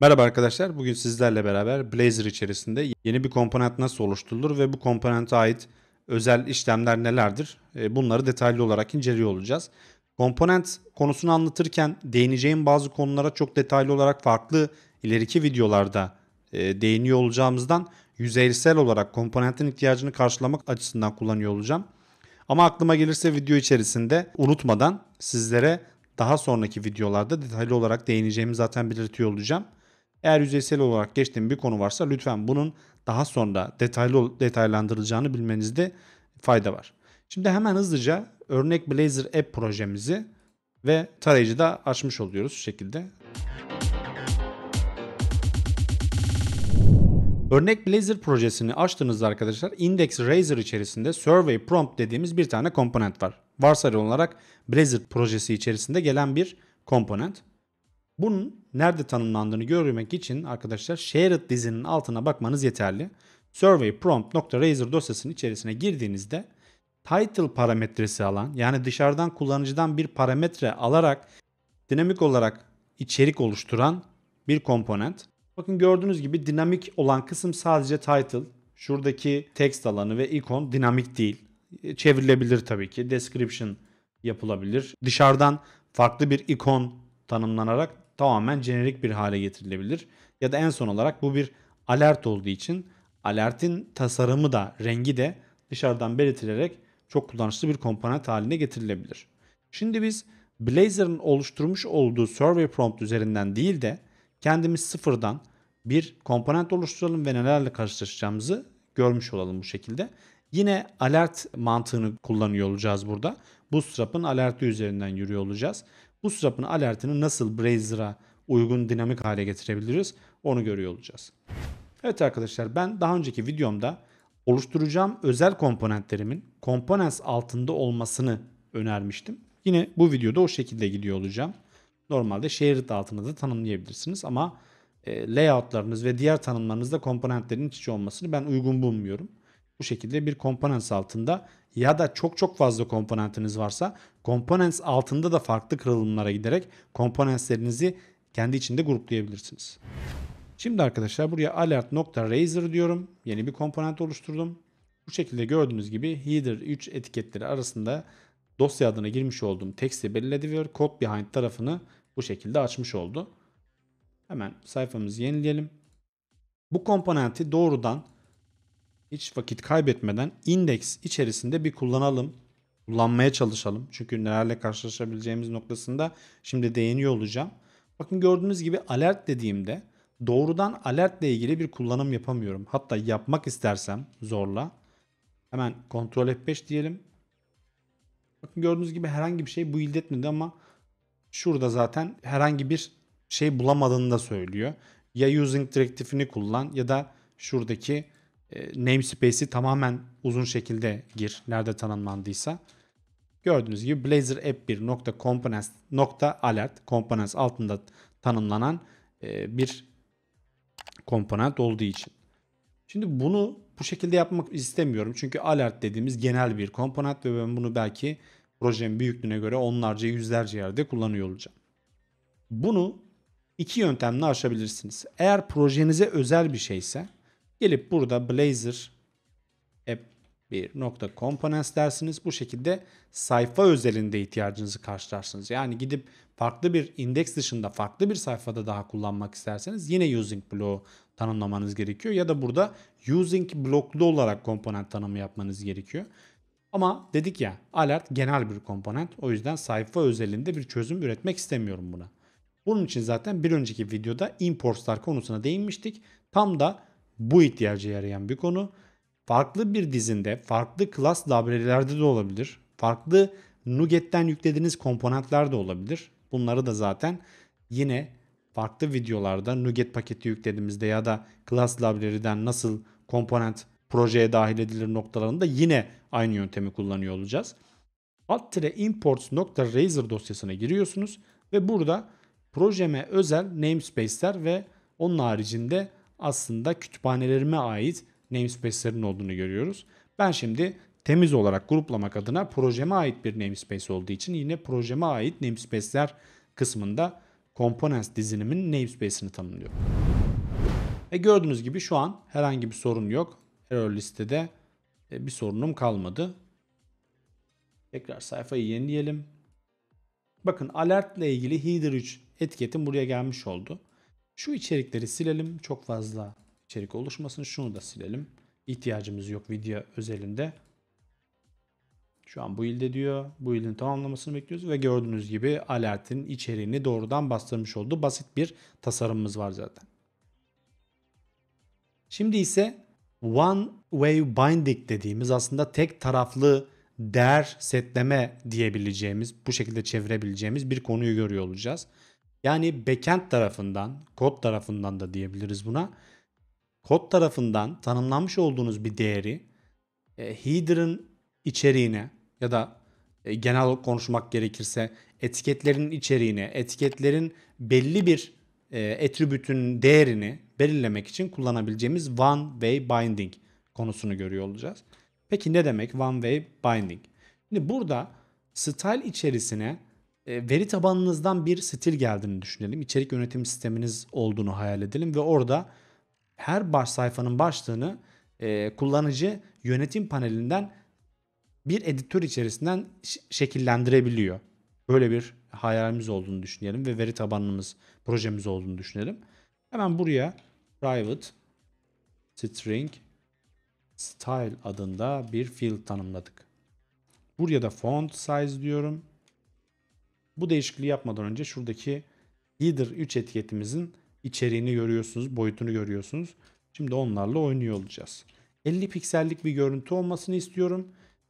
Merhaba arkadaşlar. Bugün sizlerle beraber Blazor içerisinde yeni bir komponent nasıl oluşturulur ve bu komponente ait özel işlemler nelerdir? E, bunları detaylı olarak inceliyor olacağız. Komponent konusunu anlatırken değineceğim bazı konulara çok detaylı olarak farklı ileriki videolarda e, değiniyor olacağımızdan yüzeysel olarak komponentin ihtiyacını karşılamak açısından kullanıyor olacağım. Ama aklıma gelirse video içerisinde unutmadan sizlere daha sonraki videolarda detaylı olarak değineceğimi zaten belirtiyor olacağım. Eğer yüzeysel olarak geçtiğim bir konu varsa lütfen bunun daha sonra detaylı detaylandırılacağını bilmenizde fayda var. Şimdi hemen hızlıca örnek Blazor App projemizi ve tarayıcıda açmış oluyoruz şu şekilde. Örnek Blazor projesini açtığınızda arkadaşlar Index Razor içerisinde Survey Prompt dediğimiz bir tane komponent var. Varsayılan olarak Blazor projesi içerisinde gelen bir komponent. Bunun nerede tanımlandığını görmek için arkadaşlar shared dizinin altına bakmanız yeterli. Survey prompt.razor dosyasının içerisine girdiğinizde title parametresi alan yani dışarıdan kullanıcıdan bir parametre alarak dinamik olarak içerik oluşturan bir komponent. Bakın gördüğünüz gibi dinamik olan kısım sadece title. Şuradaki text alanı ve ikon dinamik değil. Çevrilebilir tabii ki. Description yapılabilir. Dışarıdan farklı bir ikon tanımlanarak tamamen jenerik bir hale getirilebilir. Ya da en son olarak bu bir alert olduğu için alertin tasarımı da rengi de dışarıdan belirtilerek çok kullanışlı bir komponent haline getirilebilir. Şimdi biz Blazor'ın oluşturmuş olduğu survey prompt üzerinden değil de kendimiz sıfırdan bir komponent oluşturalım ve nelerle karşılaşacağımızı görmüş olalım bu şekilde. Yine alert mantığını kullanıyor olacağız burada. Bootstrap'ın alerti üzerinden yürüyor olacağız. Bootstrap'ın alertini nasıl Blazor'a uygun dinamik hale getirebiliriz onu görüyor olacağız. Evet arkadaşlar ben daha önceki videomda oluşturacağım özel komponentlerimin components altında olmasını önermiştim. Yine bu videoda o şekilde gidiyor olacağım. Normalde shared altında da tanımlayabilirsiniz ama e, layoutlarınız ve diğer tanımlarınızda komponentlerin iç içe olmasını ben uygun bulmuyorum. Bu şekilde bir components altında ya da çok çok fazla komponentiniz varsa components altında da farklı kırılımlara giderek komponentlerinizi kendi içinde gruplayabilirsiniz. Şimdi arkadaşlar buraya alert.razor diyorum. Yeni bir komponent oluşturdum. Bu şekilde gördüğünüz gibi header 3 etiketleri arasında dosya adına girmiş olduğum teksti belirledi ve code behind tarafını bu şekilde açmış oldu. Hemen sayfamızı yenileyelim. Bu komponenti doğrudan hiç vakit kaybetmeden index içerisinde bir kullanalım. Kullanmaya çalışalım. Çünkü nelerle karşılaşabileceğimiz noktasında şimdi değiniyor olacağım. Bakın gördüğünüz gibi alert dediğimde doğrudan alert ile ilgili bir kullanım yapamıyorum. Hatta yapmak istersem zorla. Hemen Ctrl F5 diyelim. Bakın gördüğünüz gibi herhangi bir şey bu elde etmedi ama şurada zaten herhangi bir şey bulamadığını da söylüyor. Ya using direktifini kullan ya da şuradaki namespace'i tamamen uzun şekilde gir. Nerede tanımlandıysa. Gördüğünüz gibi Blazor App 1 nokta components nokta alert components altında tanımlanan e, bir komponent olduğu için. Şimdi bunu bu şekilde yapmak istemiyorum. Çünkü alert dediğimiz genel bir komponent ve ben bunu belki projenin büyüklüğüne göre onlarca yüzlerce yerde kullanıyor olacağım. Bunu iki yöntemle aşabilirsiniz. Eğer projenize özel bir şeyse gelip burada Blazor App bir nokta components dersiniz. Bu şekilde sayfa özelinde ihtiyacınızı karşılarsınız. Yani gidip farklı bir indeks dışında farklı bir sayfada daha kullanmak isterseniz yine using bloğu tanımlamanız gerekiyor. Ya da burada using bloklu olarak komponent tanımı yapmanız gerekiyor. Ama dedik ya alert genel bir komponent. O yüzden sayfa özelinde bir çözüm üretmek istemiyorum buna. Bunun için zaten bir önceki videoda importslar konusuna değinmiştik. Tam da bu ihtiyaca yarayan bir konu farklı bir dizinde, farklı class library'lerde de olabilir. Farklı NuGet'ten yüklediğiniz komponentler de olabilir. Bunları da zaten yine farklı videolarda NuGet paketi yüklediğimizde ya da class library'den nasıl komponent projeye dahil edilir noktalarında yine aynı yöntemi kullanıyor olacağız. alt-imports.razor dosyasına giriyorsunuz ve burada projeme özel namespace'ler ve onun haricinde aslında kütüphanelerime ait namespace'lerin olduğunu görüyoruz. Ben şimdi temiz olarak gruplamak adına projeme ait bir namespace olduğu için yine projeme ait namespace'ler kısmında components diziniminin namespace'ini tanımlıyorum. Ve gördüğünüz gibi şu an herhangi bir sorun yok. Error listede e, bir sorunum kalmadı. Tekrar sayfayı yenileyelim. Bakın alert ilgili header 3 etiketim buraya gelmiş oldu. Şu içerikleri silelim. Çok fazla içerik oluşmasın. Şunu da silelim. İhtiyacımız yok video özelinde. Şu an bu ilde diyor. Bu ilin tamamlamasını bekliyoruz ve gördüğünüz gibi alertin içeriğini doğrudan bastırmış oldu. Basit bir tasarımımız var zaten. Şimdi ise one way binding dediğimiz aslında tek taraflı değer setleme diyebileceğimiz, bu şekilde çevirebileceğimiz bir konuyu görüyor olacağız. Yani backend tarafından, kod tarafından da diyebiliriz buna. Kod tarafından tanımlanmış olduğunuz bir değeri e, header'ın içeriğine ya da e, genel konuşmak gerekirse etiketlerin içeriğine, etiketlerin belli bir e, attribütün değerini belirlemek için kullanabileceğimiz one way binding konusunu görüyor olacağız. Peki ne demek one way binding? Şimdi burada style içerisine veri tabanınızdan bir stil geldiğini düşünelim. İçerik yönetim sisteminiz olduğunu hayal edelim ve orada her baş sayfanın başlığını e, kullanıcı yönetim panelinden bir editör içerisinden şekillendirebiliyor. Böyle bir hayalimiz olduğunu düşünelim ve veri tabanımız, projemiz olduğunu düşünelim. Hemen buraya private string style adında bir field tanımladık. Buraya da font size diyorum. Bu değişikliği yapmadan önce şuradaki header 3 etiketimizin içeriğini görüyorsunuz, boyutunu görüyorsunuz. Şimdi onlarla oynuyor olacağız. 50 piksellik bir görüntü olmasını istiyorum.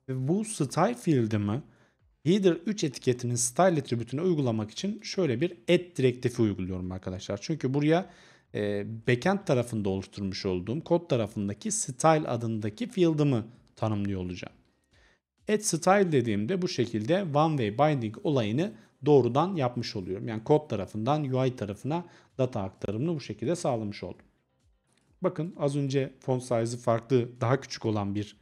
Ve bu style field'ımı header 3 etiketinin style attribütüne uygulamak için şöyle bir add direktifi uyguluyorum arkadaşlar. Çünkü buraya e, backend tarafında oluşturmuş olduğum kod tarafındaki style adındaki field'ımı tanımlıyor olacağım. Add style dediğimde bu şekilde one way binding olayını doğrudan yapmış oluyorum. Yani kod tarafından UI tarafına data aktarımını bu şekilde sağlamış oldum. Bakın az önce font size'ı farklı daha küçük olan bir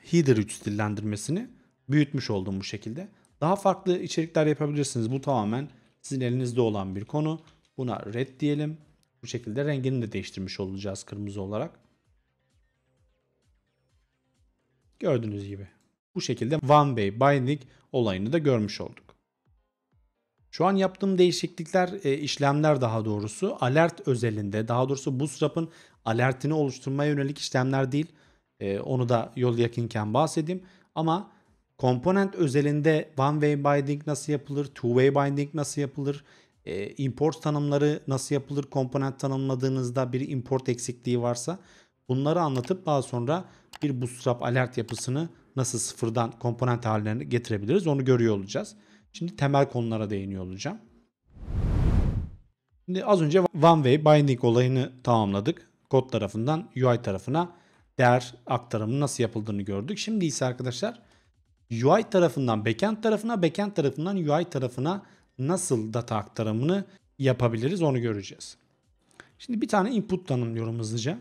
header 3 stillendirmesini büyütmüş oldum bu şekilde. Daha farklı içerikler yapabilirsiniz. Bu tamamen sizin elinizde olan bir konu. Buna red diyelim. Bu şekilde rengini de değiştirmiş olacağız kırmızı olarak. Gördüğünüz gibi. Bu şekilde one way binding olayını da görmüş olduk. Şu an yaptığım değişiklikler, e, işlemler daha doğrusu alert özelinde, daha doğrusu Bootstrap'ın alertini oluşturmaya yönelik işlemler değil. E, onu da yol yakınken bahsedeyim. Ama komponent özelinde one way binding nasıl yapılır, two way binding nasıl yapılır, e, import tanımları nasıl yapılır, komponent tanımladığınızda bir import eksikliği varsa bunları anlatıp daha sonra bir Bootstrap alert yapısını nasıl sıfırdan komponent haline getirebiliriz onu görüyor olacağız. Şimdi temel konulara değiniyor olacağım. Şimdi az önce one way binding olayını tamamladık. Kod tarafından UI tarafına değer aktarımı nasıl yapıldığını gördük. Şimdi ise arkadaşlar UI tarafından backend tarafına, backend tarafından UI tarafına nasıl data aktarımını yapabiliriz onu göreceğiz. Şimdi bir tane input tanımlıyorum hızlıca.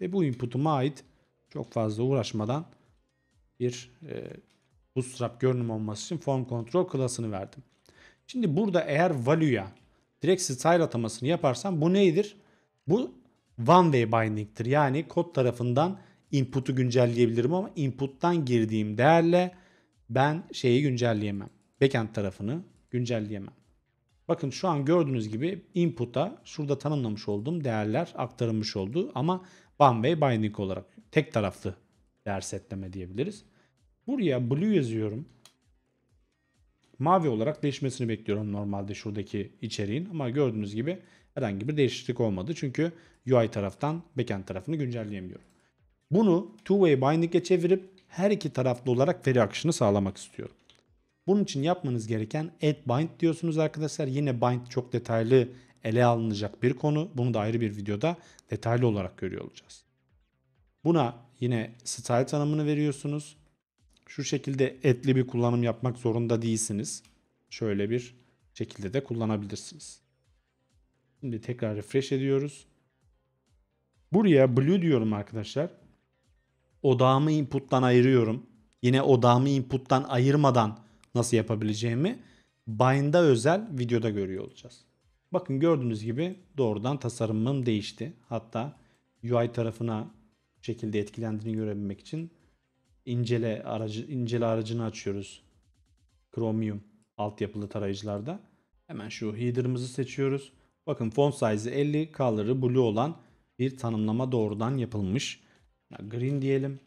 Ve bu input'uma ait çok fazla uğraşmadan bir e, bootstrap görünüm olması için form control class'ını verdim. Şimdi burada eğer value'ya direkt style atamasını yaparsam bu neydir? Bu one way binding'tir. Yani kod tarafından input'u güncelleyebilirim ama input'tan girdiğim değerle ben şeyi güncelleyemem. Backend tarafını güncelleyemem. Bakın şu an gördüğünüz gibi input'a şurada tanımlamış olduğum değerler aktarılmış oldu ama one way binding olarak tek taraflı değer setleme diyebiliriz. Buraya blue yazıyorum. Mavi olarak değişmesini bekliyorum normalde şuradaki içeriğin ama gördüğünüz gibi herhangi bir değişiklik olmadı. Çünkü UI taraftan backend tarafını güncelleyemiyorum. Bunu two-way binding'e çevirip her iki taraflı olarak veri akışını sağlamak istiyorum. Bunun için yapmanız gereken add bind diyorsunuz arkadaşlar. Yine bind çok detaylı ele alınacak bir konu. Bunu da ayrı bir videoda detaylı olarak görüyor olacağız. Buna yine style tanımını veriyorsunuz. Şu şekilde etli bir kullanım yapmak zorunda değilsiniz. Şöyle bir şekilde de kullanabilirsiniz. Şimdi tekrar refresh ediyoruz. Buraya blue diyorum arkadaşlar. Odağımı input'tan ayırıyorum. Yine odağımı input'tan ayırmadan nasıl yapabileceğimi bind'a özel videoda görüyor olacağız. Bakın gördüğünüz gibi doğrudan tasarımım değişti. Hatta UI tarafına şekilde etkilendiğini görebilmek için incele aracı incele aracını açıyoruz. Chromium altyapılı tarayıcılarda. Hemen şu header'ımızı seçiyoruz. Bakın font size 50, color'ı blue olan bir tanımlama doğrudan yapılmış. Green diyelim.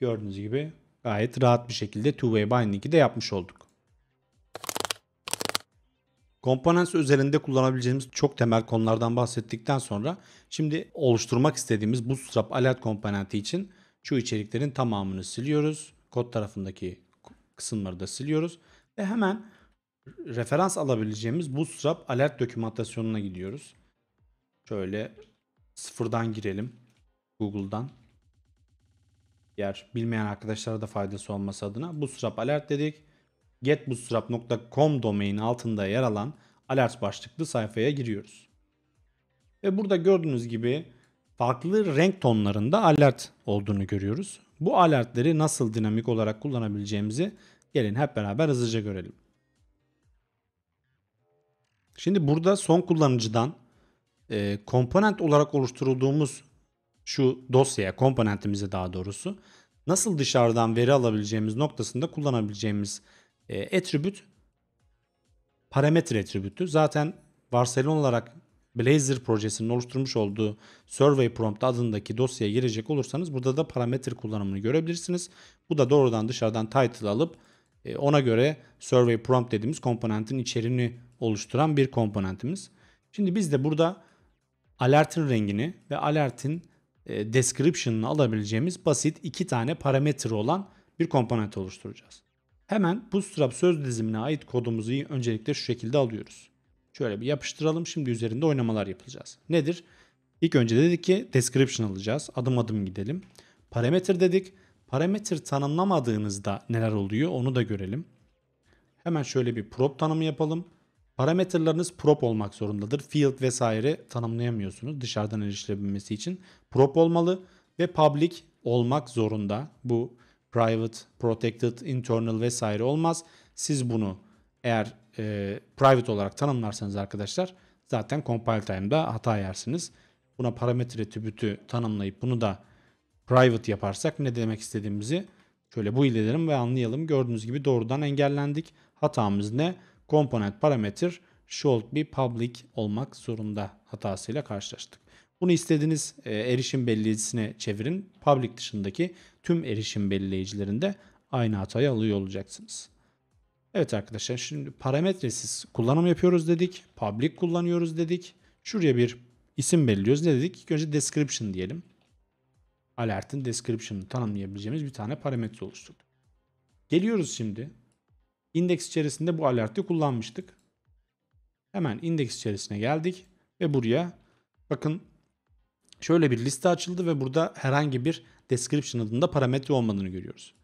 Gördüğünüz gibi gayet rahat bir şekilde two-way binding'i de yapmış olduk. Components özelinde kullanabileceğimiz çok temel konulardan bahsettikten sonra şimdi oluşturmak istediğimiz Bootstrap alert komponenti için şu içeriklerin tamamını siliyoruz. Kod tarafındaki kısımları da siliyoruz ve hemen referans alabileceğimiz Bootstrap alert dokümantasyonuna gidiyoruz. Şöyle sıfırdan girelim Google'dan. Diğer bilmeyen arkadaşlara da faydası olması adına Bootstrap alert dedik. getbootstrap.com domain altında yer alan alert başlıklı sayfaya giriyoruz. Ve burada gördüğünüz gibi farklı renk tonlarında alert olduğunu görüyoruz. Bu alertleri nasıl dinamik olarak kullanabileceğimizi gelin hep beraber hızlıca görelim. Şimdi burada son kullanıcıdan e, komponent olarak oluşturulduğumuz şu dosyaya, komponentimize daha doğrusu nasıl dışarıdan veri alabileceğimiz noktasında kullanabileceğimiz e, attribute parametre attribütü. Zaten varsayılan olarak Blazor projesinin oluşturmuş olduğu Survey Prompt adındaki dosyaya girecek olursanız burada da parametre kullanımını görebilirsiniz. Bu da doğrudan dışarıdan title alıp e, ona göre Survey Prompt dediğimiz komponentin içeriğini oluşturan bir komponentimiz. Şimdi biz de burada alertin rengini ve alertin e, description'ını alabileceğimiz basit iki tane parametre olan bir komponent oluşturacağız. Hemen Bootstrap söz dizimine ait kodumuzu öncelikle şu şekilde alıyoruz. Şöyle bir yapıştıralım. Şimdi üzerinde oynamalar yapacağız. Nedir? İlk önce dedik ki description alacağız. Adım adım gidelim. Parametre dedik. Parametre tanımlamadığınızda neler oluyor onu da görelim. Hemen şöyle bir prop tanımı yapalım. Parametreleriniz prop olmak zorundadır. Field vesaire tanımlayamıyorsunuz dışarıdan erişilebilmesi için. Prop olmalı ve public olmak zorunda. Bu private, protected, internal vesaire olmaz. Siz bunu eğer e, private olarak tanımlarsanız arkadaşlar zaten compile time'da hata yersiniz. Buna parametre attribütü tanımlayıp bunu da private yaparsak ne demek istediğimizi şöyle bu iledelim ve anlayalım. Gördüğünüz gibi doğrudan engellendik. Hatamız ne? Component parametre should be public olmak zorunda hatasıyla karşılaştık. Bunu istediğiniz e, erişim belirleyicisine çevirin. Public dışındaki tüm erişim belirleyicilerinde aynı hatayı alıyor olacaksınız. Evet arkadaşlar şimdi parametresiz kullanım yapıyoruz dedik. Public kullanıyoruz dedik. Şuraya bir isim belirliyoruz. Ne dedik? İlk önce description diyelim. Alert'in description'ını tanımlayabileceğimiz bir tane parametre oluşturduk. Geliyoruz şimdi. Index içerisinde bu alerti kullanmıştık. Hemen index içerisine geldik ve buraya bakın şöyle bir liste açıldı ve burada herhangi bir description adında parametre olmadığını görüyoruz.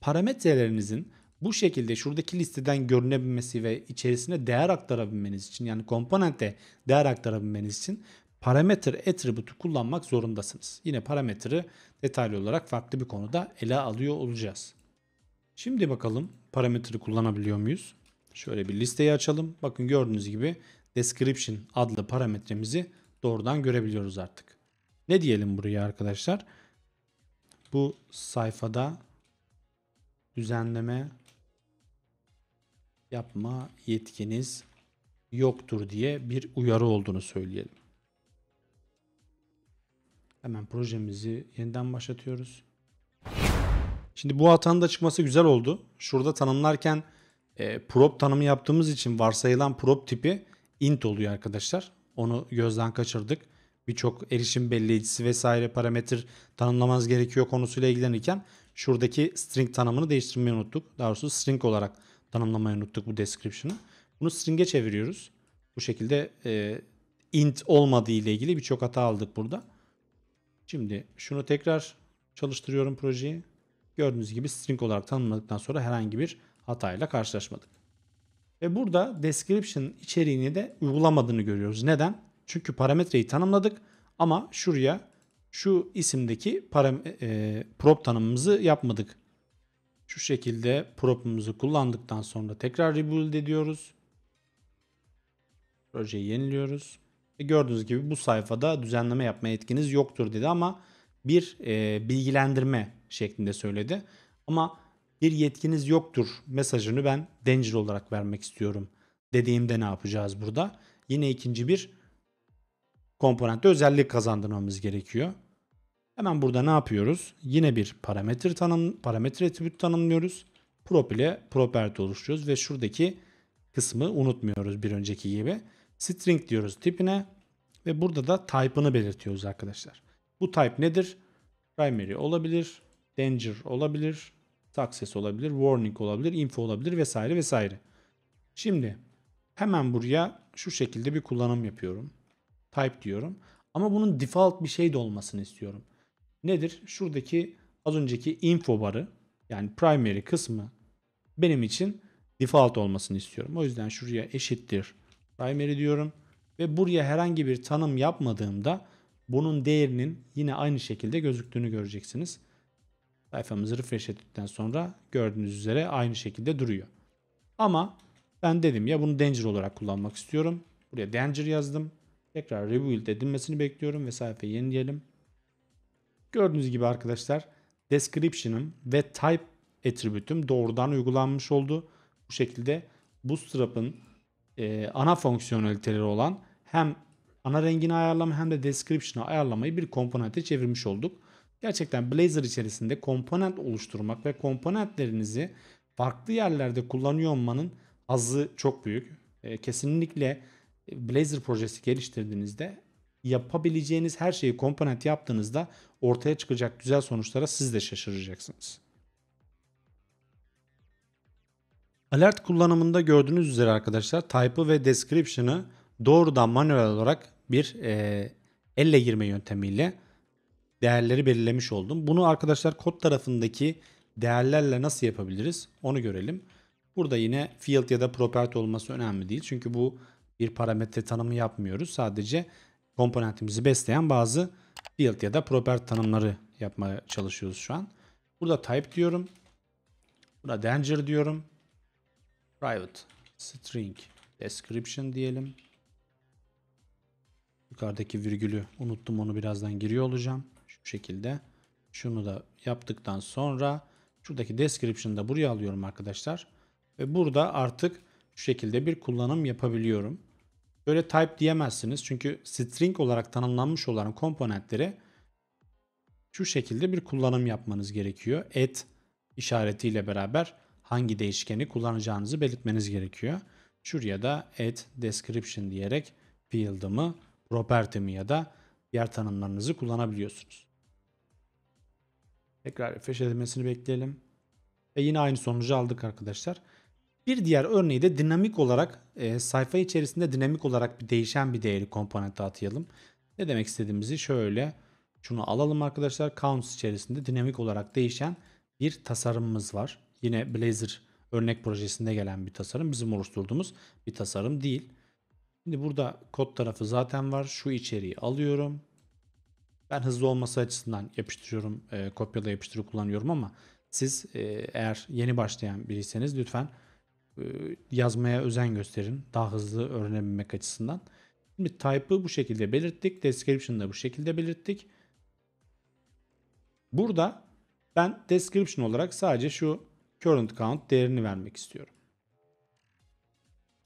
Parametrelerinizin bu şekilde şuradaki listeden görünebilmesi ve içerisine değer aktarabilmeniz için yani komponente değer aktarabilmeniz için parametre attribute'u kullanmak zorundasınız. Yine parametre detaylı olarak farklı bir konuda ele alıyor olacağız. Şimdi bakalım parametre kullanabiliyor muyuz? Şöyle bir listeyi açalım. Bakın gördüğünüz gibi description adlı parametremizi doğrudan görebiliyoruz artık. Ne diyelim buraya arkadaşlar? Bu sayfada düzenleme yapma yetkiniz yoktur diye bir uyarı olduğunu söyleyelim. Hemen projemizi yeniden başlatıyoruz. Şimdi bu hatanın da çıkması güzel oldu. Şurada tanımlarken e, prop tanımı yaptığımız için varsayılan prop tipi int oluyor arkadaşlar. Onu gözden kaçırdık. Birçok erişim belleyicisi vesaire parametre tanımlamanız gerekiyor konusuyla ilgilenirken şuradaki string tanımını değiştirmeyi unuttuk. Daha doğrusu string olarak tanımlamayı unuttuk bu description'ı. Bunu string'e çeviriyoruz. Bu şekilde e, int olmadığı ile ilgili birçok hata aldık burada. Şimdi şunu tekrar çalıştırıyorum projeyi. Gördüğünüz gibi string olarak tanımladıktan sonra herhangi bir hatayla karşılaşmadık. Ve burada description içeriğini de uygulamadığını görüyoruz. Neden? Çünkü parametreyi tanımladık ama şuraya şu isimdeki param e, prop tanımımızı yapmadık. Şu şekilde prop'umuzu kullandıktan sonra tekrar rebuild ediyoruz. Projeyi yeniliyoruz. E gördüğünüz gibi bu sayfada düzenleme yapma yetkiniz yoktur dedi ama bir e, bilgilendirme şeklinde söyledi. Ama bir yetkiniz yoktur mesajını ben danger olarak vermek istiyorum dediğimde ne yapacağız burada? Yine ikinci bir komponente özellik kazandırmamız gerekiyor. Hemen burada ne yapıyoruz? Yine bir parametre tanım parametre attribute tanımlıyoruz. Prop ile property oluşturuyoruz ve şuradaki kısmı unutmuyoruz bir önceki gibi. String diyoruz tipine ve burada da type'ını belirtiyoruz arkadaşlar. Bu type nedir? Primary olabilir, danger olabilir, success olabilir, warning olabilir, info olabilir vesaire vesaire. Şimdi hemen buraya şu şekilde bir kullanım yapıyorum. Type diyorum. Ama bunun default bir şey de olmasını istiyorum. Nedir? Şuradaki az önceki info barı yani primary kısmı benim için default olmasını istiyorum. O yüzden şuraya eşittir primary diyorum. Ve buraya herhangi bir tanım yapmadığımda bunun değerinin yine aynı şekilde gözüktüğünü göreceksiniz. Sayfamızı refresh ettikten sonra gördüğünüz üzere aynı şekilde duruyor. Ama ben dedim ya bunu danger olarak kullanmak istiyorum. Buraya danger yazdım. Tekrar rebuild edilmesini bekliyorum ve sayfayı yenileyelim. Gördüğünüz gibi arkadaşlar description'ım ve type attribute'üm doğrudan uygulanmış oldu. Bu şekilde Bootstrap'ın e, ana fonksiyoneliteleri olan hem ana rengini ayarlama hem de description'ı ayarlamayı bir komponente çevirmiş olduk. Gerçekten Blazor içerisinde komponent oluşturmak ve komponentlerinizi farklı yerlerde kullanıyor olmanın azı çok büyük. E, kesinlikle Blazor projesi geliştirdiğinizde yapabileceğiniz her şeyi komponent yaptığınızda ortaya çıkacak güzel sonuçlara siz de şaşıracaksınız. Alert kullanımında gördüğünüz üzere arkadaşlar type'ı ve description'ı doğrudan manuel olarak bir e, elle girme yöntemiyle değerleri belirlemiş oldum. Bunu arkadaşlar kod tarafındaki değerlerle nasıl yapabiliriz onu görelim. Burada yine field ya da property olması önemli değil. Çünkü bu bir parametre tanımı yapmıyoruz. Sadece komponentimizi besleyen bazı field ya da property tanımları yapmaya çalışıyoruz şu an. Burada type diyorum. Burada danger diyorum. Private string description diyelim. Yukarıdaki virgülü unuttum onu birazdan giriyor olacağım. Şu şekilde. Şunu da yaptıktan sonra şuradaki description'ı da buraya alıyorum arkadaşlar. Ve burada artık şu şekilde bir kullanım yapabiliyorum. Böyle type diyemezsiniz. Çünkü string olarak tanımlanmış olan komponentlere şu şekilde bir kullanım yapmanız gerekiyor. Add işaretiyle beraber hangi değişkeni kullanacağınızı belirtmeniz gerekiyor. Şuraya da add description diyerek field'ımı, property'mi ya da diğer tanımlarınızı kullanabiliyorsunuz. Tekrar refresh edilmesini bekleyelim. Ve yine aynı sonucu aldık arkadaşlar. Bir diğer örneği de dinamik olarak e, sayfa içerisinde dinamik olarak bir değişen bir değeri komponente atayalım. Ne demek istediğimizi şöyle şunu alalım arkadaşlar. Counts içerisinde dinamik olarak değişen bir tasarımımız var. Yine Blazor örnek projesinde gelen bir tasarım. Bizim oluşturduğumuz bir tasarım değil. Şimdi burada kod tarafı zaten var. Şu içeriği alıyorum. Ben hızlı olması açısından yapıştırıyorum. E, kopyala yapıştırı kullanıyorum ama siz e, eğer yeni başlayan biriyseniz lütfen yazmaya özen gösterin. Daha hızlı öğrenebilmek açısından. Şimdi type'ı bu şekilde belirttik. Description'ı da bu şekilde belirttik. Burada ben description olarak sadece şu current count değerini vermek istiyorum.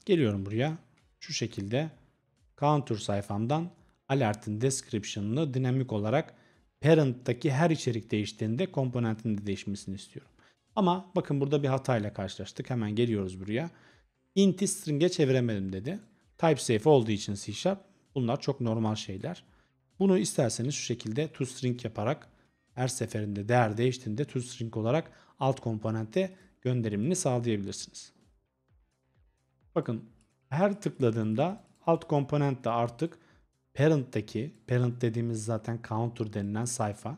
Geliyorum buraya. Şu şekilde counter sayfamdan alert'in description'ını dinamik olarak parent'taki her içerik değiştiğinde komponentin de değişmesini istiyorum. Ama bakın burada bir hatayla karşılaştık. Hemen geliyoruz buraya. Int'i string'e çeviremedim dedi. Type safe olduğu için C Sharp bunlar çok normal şeyler. Bunu isterseniz şu şekilde toString yaparak her seferinde değer değiştiğinde toString olarak alt komponente gönderimini sağlayabilirsiniz. Bakın her tıkladığımda alt komponent de artık parent'taki parent dediğimiz zaten counter denilen sayfa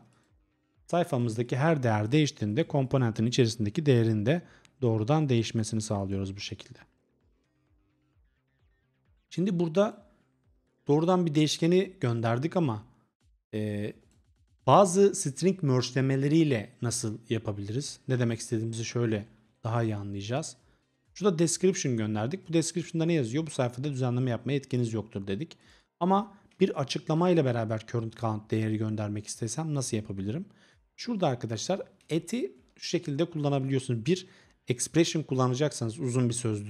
sayfamızdaki her değer değiştiğinde komponentin içerisindeki değerin de doğrudan değişmesini sağlıyoruz bu şekilde. Şimdi burada doğrudan bir değişkeni gönderdik ama e, Bazı string merge'lemeleriyle nasıl yapabiliriz? Ne demek istediğimizi şöyle daha iyi anlayacağız. Şurada description gönderdik. Bu description'da ne yazıyor? Bu sayfada düzenleme yapmaya yetkiniz yoktur dedik. Ama bir açıklama ile beraber current count değeri göndermek istesem nasıl yapabilirim? Şurada arkadaşlar eti şu şekilde kullanabiliyorsunuz. Bir expression kullanacaksanız uzun bir söz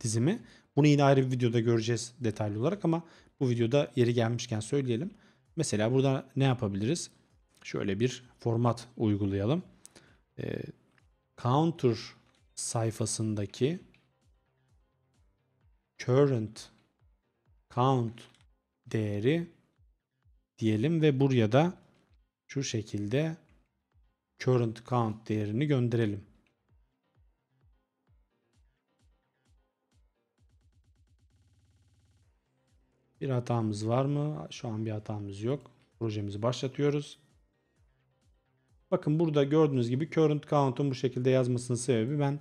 dizimi. Bunu yine ayrı bir videoda göreceğiz detaylı olarak ama bu videoda yeri gelmişken söyleyelim. Mesela burada ne yapabiliriz? Şöyle bir format uygulayalım. Ee, counter sayfasındaki current count değeri diyelim ve buraya da şu şekilde current count değerini gönderelim. Bir hatamız var mı? Şu an bir hatamız yok. Projemizi başlatıyoruz. Bakın burada gördüğünüz gibi current count'un bu şekilde yazmasının sebebi ben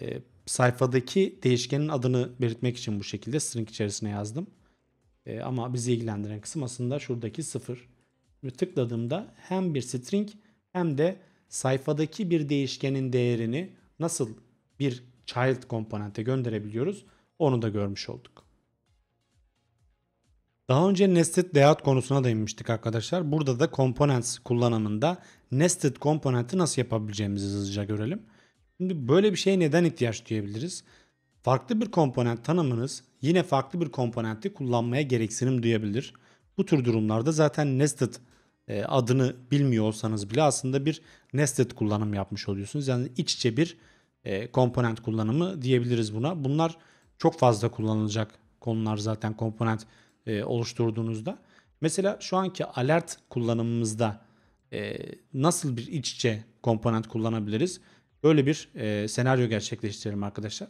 e, sayfadaki değişkenin adını belirtmek için bu şekilde string içerisine yazdım. E, ama bizi ilgilendiren kısım aslında şuradaki sıfır. Ve tıkladığımda hem bir string hem de sayfadaki bir değişkenin değerini nasıl bir child komponente gönderebiliyoruz onu da görmüş olduk. Daha önce nested layout konusuna değinmiştik arkadaşlar. Burada da components kullanımında nested komponenti nasıl yapabileceğimizi hızlıca görelim. Şimdi böyle bir şeye neden ihtiyaç duyabiliriz? Farklı bir komponent tanımınız yine farklı bir komponenti kullanmaya gereksinim duyabilir. Bu tür durumlarda zaten nested e, adını bilmiyor olsanız bile aslında bir nested kullanım yapmış oluyorsunuz. Yani iç içe bir e, komponent kullanımı diyebiliriz buna. Bunlar çok fazla kullanılacak konular zaten komponent e, oluşturduğunuzda. Mesela şu anki alert kullanımımızda e, nasıl bir iç içe komponent kullanabiliriz? Böyle bir e, senaryo gerçekleştirelim arkadaşlar.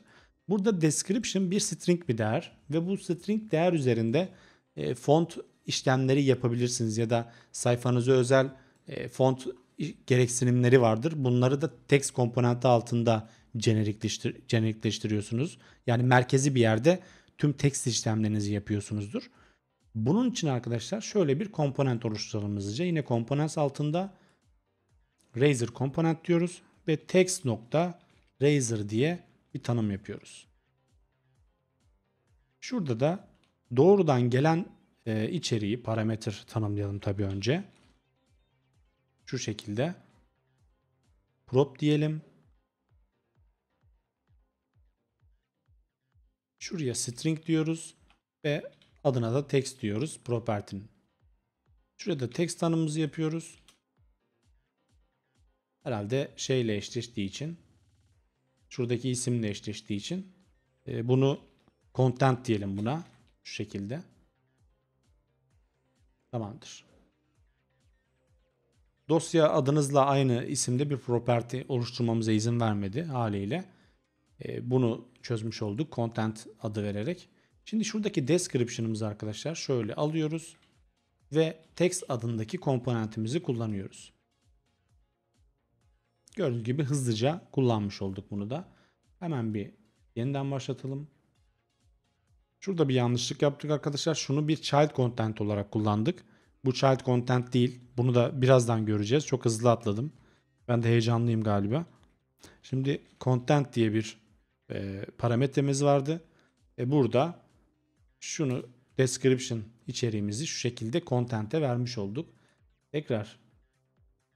Burada description bir string bir değer ve bu string değer üzerinde e, font işlemleri yapabilirsiniz ya da sayfanıza özel e, font gereksinimleri vardır. Bunları da text komponenti altında jenerikleştir jenerikleştiriyorsunuz. Yani merkezi bir yerde tüm text işlemlerinizi yapıyorsunuzdur. Bunun için arkadaşlar şöyle bir komponent oluşturalım hızlıca. Yine komponent altında Razor komponent diyoruz ve text nokta Razor diye bir tanım yapıyoruz. Şurada da doğrudan gelen e, içeriği parametre tanımlayalım tabii önce. Şu şekilde prop diyelim. Şuraya string diyoruz ve adına da text diyoruz property'nin. Şurada text tanımımızı yapıyoruz. Herhalde şeyle eşleştiği için şuradaki isimle eşleştiği için e, bunu content diyelim buna şu şekilde. Tamamdır. Dosya adınızla aynı isimde bir property oluşturmamıza izin vermedi haliyle. E, bunu çözmüş olduk content adı vererek. Şimdi şuradaki description'ımızı arkadaşlar şöyle alıyoruz ve text adındaki komponentimizi kullanıyoruz. Gördüğünüz gibi hızlıca kullanmış olduk bunu da. Hemen bir yeniden başlatalım. Şurada bir yanlışlık yaptık arkadaşlar. Şunu bir child content olarak kullandık. Bu child content değil. Bunu da birazdan göreceğiz. Çok hızlı atladım. Ben de heyecanlıyım galiba. Şimdi content diye bir e, parametremiz vardı. E burada şunu description içeriğimizi şu şekilde content'e vermiş olduk. Tekrar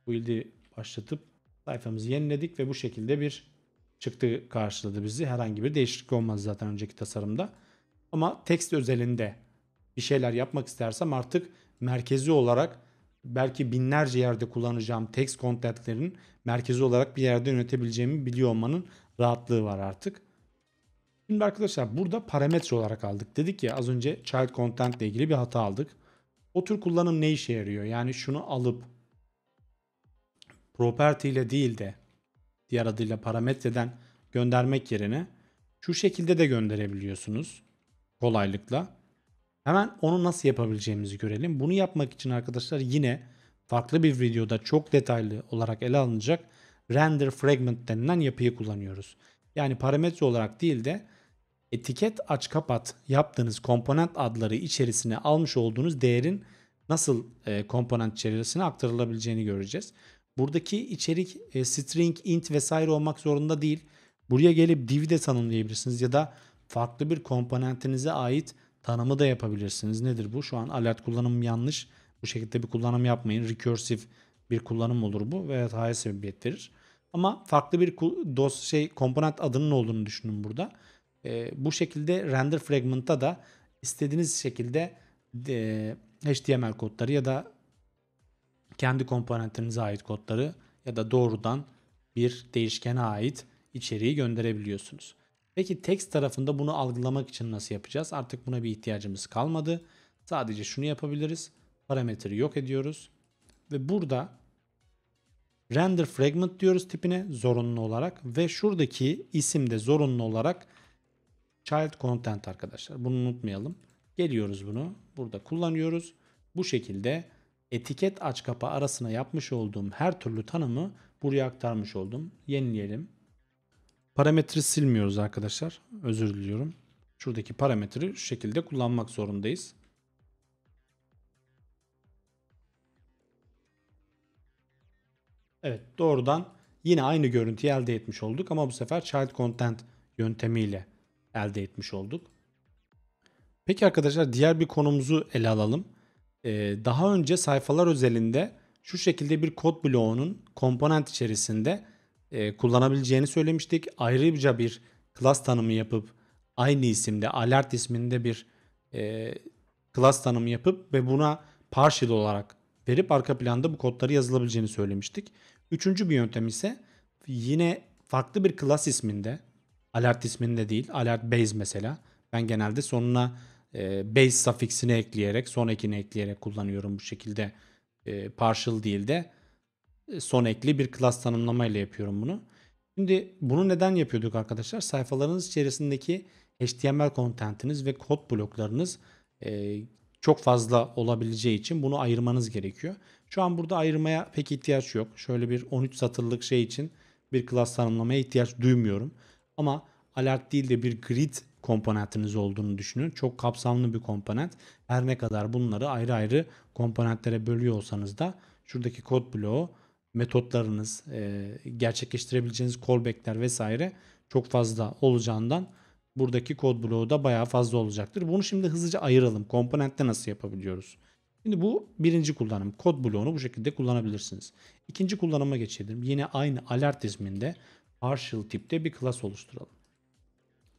build'i başlatıp sayfamızı yeniledik ve bu şekilde bir çıktı karşıladı bizi. Herhangi bir değişiklik olmaz zaten önceki tasarımda. Ama text özelinde bir şeyler yapmak istersem artık merkezi olarak belki binlerce yerde kullanacağım text contentlerin merkezi olarak bir yerde yönetebileceğimi biliyor olmanın rahatlığı var artık. Şimdi arkadaşlar burada parametre olarak aldık. Dedik ya az önce child content ile ilgili bir hata aldık. O tür kullanım ne işe yarıyor? Yani şunu alıp property ile değil de diğer adıyla parametreden göndermek yerine şu şekilde de gönderebiliyorsunuz kolaylıkla. Hemen onu nasıl yapabileceğimizi görelim. Bunu yapmak için arkadaşlar yine farklı bir videoda çok detaylı olarak ele alınacak render fragment denilen yapıyı kullanıyoruz. Yani parametre olarak değil de etiket aç kapat yaptığınız komponent adları içerisine almış olduğunuz değerin nasıl e, komponent içerisine aktarılabileceğini göreceğiz. Buradaki içerik e, string, int vesaire olmak zorunda değil. Buraya gelip div de tanımlayabilirsiniz ya da farklı bir komponentinize ait tanımı da yapabilirsiniz. Nedir bu? Şu an alert kullanımı yanlış. Bu şekilde bir kullanım yapmayın. Recursive bir kullanım olur bu ve hataya sebebiyet verir. Ama farklı bir dos şey komponent adının olduğunu düşünün burada. E, bu şekilde render fragment'ta da istediğiniz şekilde e, HTML kodları ya da kendi komponentinize ait kodları ya da doğrudan bir değişkene ait içeriği gönderebiliyorsunuz. Peki text tarafında bunu algılamak için nasıl yapacağız? Artık buna bir ihtiyacımız kalmadı. Sadece şunu yapabiliriz. Parametreyi yok ediyoruz. Ve burada render fragment diyoruz tipine zorunlu olarak ve şuradaki isim de zorunlu olarak child content arkadaşlar. Bunu unutmayalım. Geliyoruz bunu. Burada kullanıyoruz. Bu şekilde etiket aç kapa arasına yapmış olduğum her türlü tanımı buraya aktarmış oldum. Yenileyelim. Parametre silmiyoruz arkadaşlar. Özür diliyorum. Şuradaki parametreyi şu şekilde kullanmak zorundayız. Evet doğrudan yine aynı görüntüyü elde etmiş olduk ama bu sefer child content yöntemiyle elde etmiş olduk. Peki arkadaşlar diğer bir konumuzu ele alalım. Ee, daha önce sayfalar özelinde şu şekilde bir kod bloğunun komponent içerisinde e, kullanabileceğini söylemiştik. Ayrıca bir class tanımı yapıp aynı isimde alert isminde bir e, class tanımı yapıp ve buna partial olarak verip arka planda bu kodları yazılabileceğini söylemiştik. Üçüncü bir yöntem ise yine farklı bir class isminde alert isminde değil alert base mesela ben genelde sonuna e, base suffixini ekleyerek son ekini ekleyerek kullanıyorum bu şekilde e, partial değil de son ekli bir class tanımlamayla yapıyorum bunu. Şimdi bunu neden yapıyorduk arkadaşlar? Sayfalarınız içerisindeki HTML contentiniz ve kod bloklarınız e, çok fazla olabileceği için bunu ayırmanız gerekiyor. Şu an burada ayırmaya pek ihtiyaç yok. Şöyle bir 13 satırlık şey için bir class tanımlamaya ihtiyaç duymuyorum. Ama alert değil de bir grid komponentiniz olduğunu düşünün. Çok kapsamlı bir komponent. Her ne kadar bunları ayrı ayrı komponentlere bölüyor olsanız da şuradaki kod bloğu metotlarınız, e, gerçekleştirebileceğiniz callbackler vesaire çok fazla olacağından buradaki kod bloğu da bayağı fazla olacaktır. Bunu şimdi hızlıca ayıralım. Komponentte nasıl yapabiliyoruz? Şimdi bu birinci kullanım. Kod bloğunu bu şekilde kullanabilirsiniz. İkinci kullanıma geçelim. Yine aynı alert isminde partial tipte bir class oluşturalım.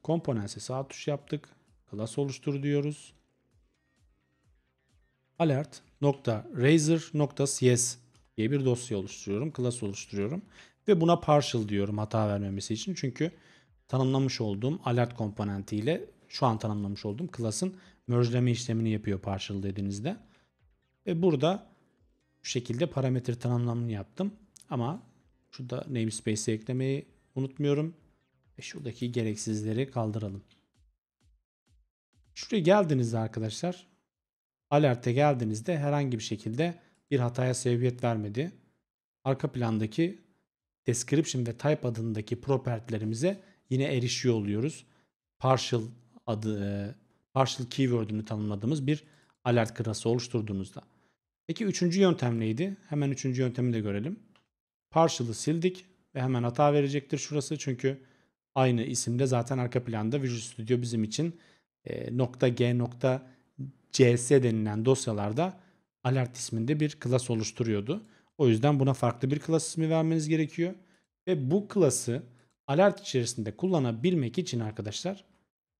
Komponense sağ tuş yaptık. Class oluştur diyoruz. Alert nokta razor nokta cs diye bir dosya oluşturuyorum. Class oluşturuyorum. Ve buna partial diyorum hata vermemesi için. Çünkü tanımlamış olduğum alert komponenti ile şu an tanımlamış olduğum class'ın mergeleme işlemini yapıyor partial dediğinizde. Ve burada şu şekilde parametre tanımlamını yaptım. Ama şurada namespace'i eklemeyi unutmuyorum. Ve şuradaki gereksizleri kaldıralım. Şuraya geldiğinizde arkadaşlar alerte geldiğinizde herhangi bir şekilde bir hataya sebebiyet vermedi. Arka plandaki description ve type adındaki propertilerimize yine erişiyor oluyoruz. Partial adı e, partial keyword'ünü tanımladığımız bir alert kırası oluşturduğunuzda. Peki üçüncü yöntem neydi? Hemen üçüncü yöntemi de görelim. Partial'ı sildik ve hemen hata verecektir şurası çünkü aynı isimde zaten arka planda Visual Studio bizim için e, .g .cs denilen dosyalarda alert isminde bir class oluşturuyordu. O yüzden buna farklı bir class ismi vermeniz gerekiyor. Ve bu class'ı alert içerisinde kullanabilmek için arkadaşlar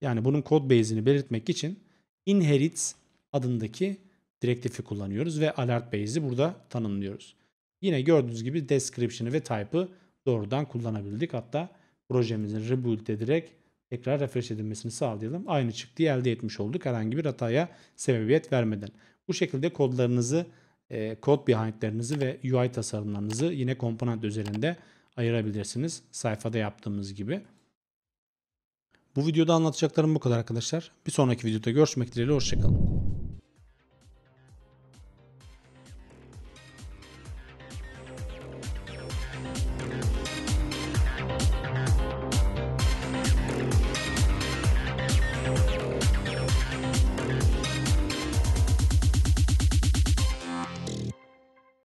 yani bunun kod base'ini belirtmek için inherits adındaki direktifi kullanıyoruz ve alert base'i burada tanımlıyoruz. Yine gördüğünüz gibi description'ı ve type'ı doğrudan kullanabildik. Hatta projemizin rebuild ederek tekrar refresh edilmesini sağlayalım. Aynı çıktıyı elde etmiş olduk herhangi bir hataya sebebiyet vermeden. Bu şekilde kodlarınızı, e, kod behindlerinizi ve UI tasarımlarınızı yine komponent üzerinde ayırabilirsiniz. Sayfada yaptığımız gibi. Bu videoda anlatacaklarım bu kadar arkadaşlar. Bir sonraki videoda görüşmek dileğiyle. Hoşçakalın.